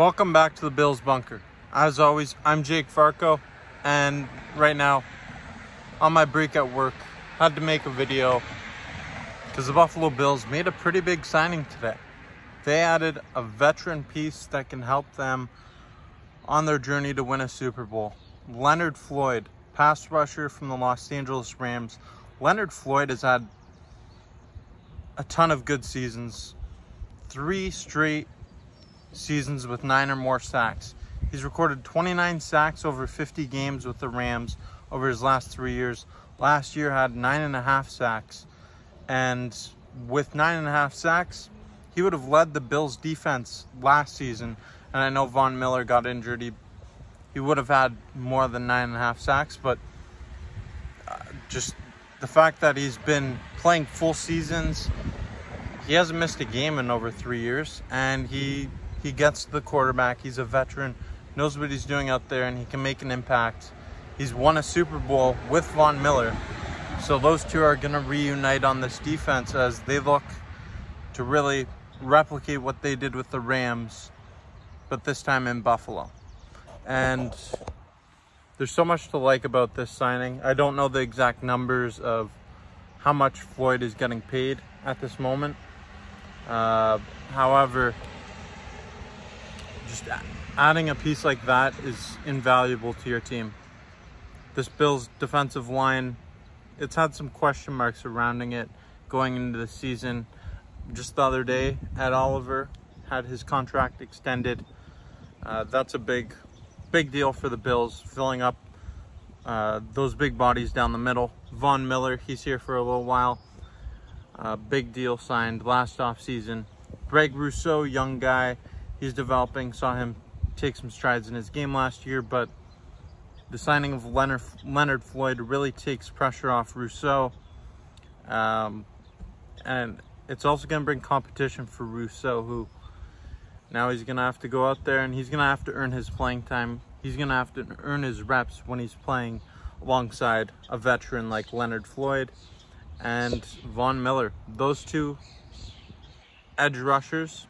Welcome back to the Bills Bunker. As always, I'm Jake Farco, and right now, on my break at work, had to make a video because the Buffalo Bills made a pretty big signing today. They added a veteran piece that can help them on their journey to win a Super Bowl. Leonard Floyd, pass rusher from the Los Angeles Rams. Leonard Floyd has had a ton of good seasons, three straight seasons with nine or more sacks. He's recorded 29 sacks over 50 games with the Rams over his last three years. Last year had nine and a half sacks. And with nine and a half sacks, he would have led the Bills defense last season. And I know Von Miller got injured. He, he would have had more than nine and a half sacks, but uh, just the fact that he's been playing full seasons, he hasn't missed a game in over three years, and he he gets the quarterback. He's a veteran, knows what he's doing out there, and he can make an impact. He's won a Super Bowl with Von Miller. So those two are going to reunite on this defense as they look to really replicate what they did with the Rams, but this time in Buffalo. And there's so much to like about this signing. I don't know the exact numbers of how much Floyd is getting paid at this moment. Uh, however, just adding a piece like that is invaluable to your team. This Bills defensive line, it's had some question marks surrounding it going into the season. Just the other day, Ed Oliver had his contract extended. Uh, that's a big, big deal for the Bills, filling up uh, those big bodies down the middle. Von Miller, he's here for a little while. Uh, big deal signed last off season. Greg Rousseau, young guy, he's developing. Saw him take some strides in his game last year, but the signing of Leonard, Leonard Floyd really takes pressure off Rousseau. Um, and it's also going to bring competition for Rousseau, who now he's going to have to go out there and he's going to have to earn his playing time. He's going to have to earn his reps when he's playing alongside a veteran like Leonard Floyd and Von Miller. Those two edge rushers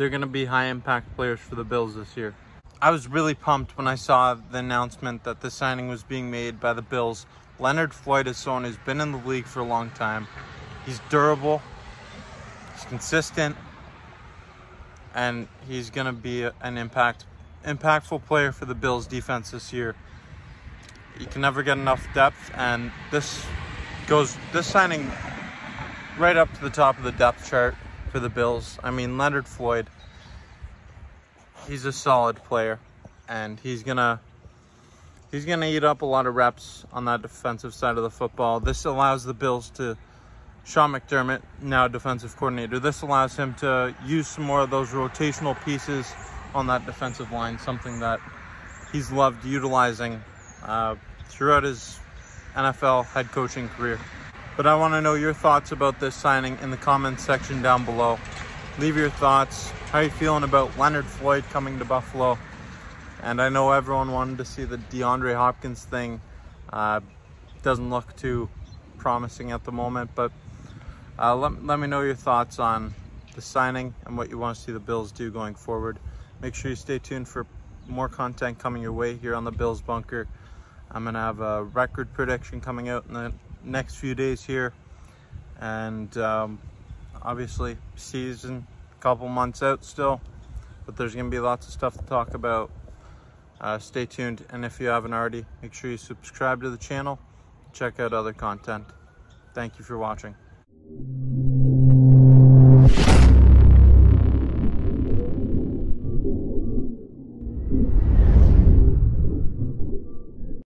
they're going to be high impact players for the Bills this year. I was really pumped when I saw the announcement that the signing was being made by the Bills. Leonard Floyd is someone who's been in the league for a long time. He's durable, he's consistent, and he's going to be an impact impactful player for the Bills defense this year. You can never get enough depth and this goes this signing right up to the top of the depth chart for the Bills. I mean, Leonard Floyd, he's a solid player, and he's gonna he's gonna eat up a lot of reps on that defensive side of the football. This allows the Bills to Sean McDermott, now defensive coordinator. This allows him to use some more of those rotational pieces on that defensive line, something that he's loved utilizing uh, throughout his NFL head coaching career. But I want to know your thoughts about this signing in the comments section down below. Leave your thoughts. How are you feeling about Leonard Floyd coming to Buffalo? And I know everyone wanted to see the DeAndre Hopkins thing. Uh, doesn't look too promising at the moment, but uh, let, let me know your thoughts on the signing and what you want to see the Bills do going forward. Make sure you stay tuned for more content coming your way here on the Bills Bunker. I'm going to have a record prediction coming out in the next few days here. And um, obviously season a couple months out still. But there's gonna be lots of stuff to talk about. Uh, stay tuned. And if you haven't already make sure you subscribe to the channel. Check out other content. Thank you for watching